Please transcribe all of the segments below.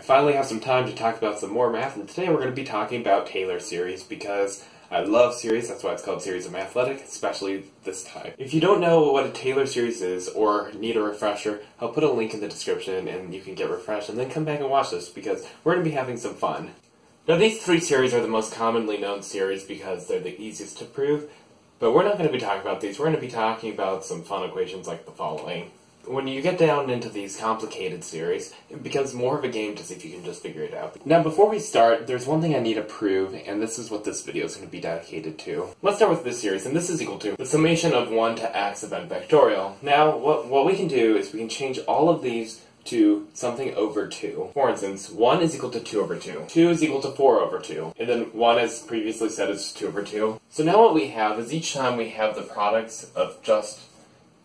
I finally have some time to talk about some more math, and today we're going to be talking about Taylor series because I love series, that's why it's called Series of Mathletics, especially this type. If you don't know what a Taylor series is or need a refresher, I'll put a link in the description and you can get refreshed and then come back and watch this because we're going to be having some fun. Now these three series are the most commonly known series because they're the easiest to prove, but we're not going to be talking about these, we're going to be talking about some fun equations like the following when you get down into these complicated series, it becomes more of a game to see if you can just figure it out. Now, before we start, there's one thing I need to prove, and this is what this video is going to be dedicated to. Let's start with this series, and this is equal to the summation of 1 to x of n factorial. Now, what, what we can do is we can change all of these to something over 2. For instance, 1 is equal to 2 over 2. 2 is equal to 4 over 2. And then 1, as previously said, is 2 over 2. So now what we have is each time we have the products of just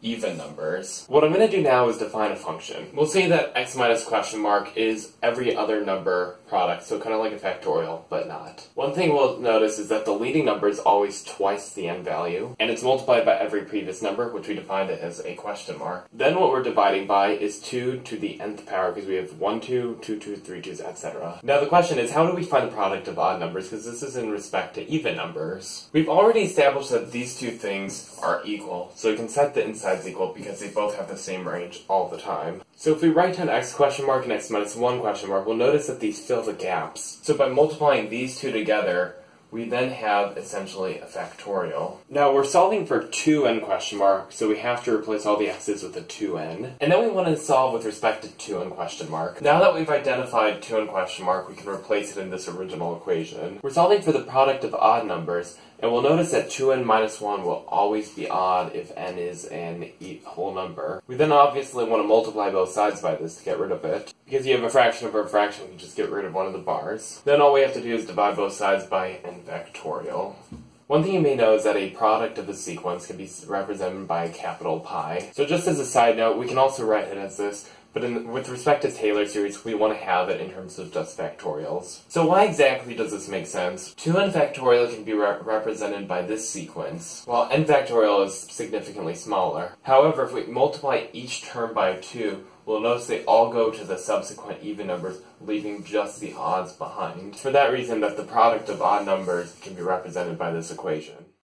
even numbers. What I'm going to do now is define a function. We'll say that x minus question mark is every other number product, so kind of like a factorial, but not. One thing we'll notice is that the leading number is always twice the n value, and it's multiplied by every previous number, which we defined it as a question mark. Then what we're dividing by is 2 to the nth power, because we have 1, 2, 2, 2, 3, 2, etc. Now the question is, how do we find the product of odd numbers, because this is in respect to even numbers. We've already established that these two things are equal, so we can set the inside equal because they both have the same range all the time. So if we write down x question mark and x minus 1 question mark, we'll notice that these fill the gaps. So by multiplying these two together, we then have essentially a factorial. Now we're solving for 2n question mark, so we have to replace all the x's with a 2n. And then we want to solve with respect to 2n question mark. Now that we've identified 2n question mark, we can replace it in this original equation. We're solving for the product of odd numbers, and we'll notice that 2n minus 1 will always be odd if n is an whole number. We then obviously want to multiply both sides by this to get rid of it. Because you have a fraction over a fraction, we just get rid of one of the bars. Then all we have to do is divide both sides by n factorial. One thing you may know is that a product of a sequence can be represented by a capital pi. So just as a side note, we can also write it as this, but in, with respect to Taylor series, we want to have it in terms of just factorials. So why exactly does this make sense? 2n factorial can be re represented by this sequence, while n factorial is significantly smaller. However, if we multiply each term by 2, we'll notice they all go to the subsequent even numbers, leaving just the odds behind. For that reason that the product of odd numbers can be represented by this equation.